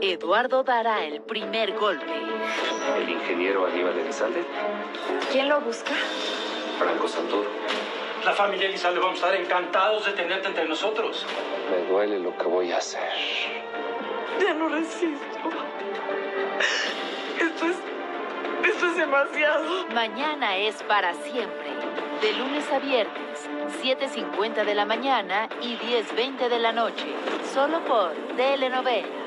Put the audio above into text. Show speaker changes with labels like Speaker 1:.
Speaker 1: Eduardo dará el primer golpe.
Speaker 2: El ingeniero Aníbal Elizalde.
Speaker 3: ¿Quién lo busca?
Speaker 2: Franco Santoro.
Speaker 4: La familia Elizalde vamos a estar encantados de tenerte entre nosotros.
Speaker 2: Me duele lo que voy a hacer.
Speaker 3: Ya no resisto. Esto es. Esto es demasiado.
Speaker 1: Mañana es para siempre. De lunes a viernes, 7.50 de la mañana y 10.20 de la noche. Solo por Telenovela.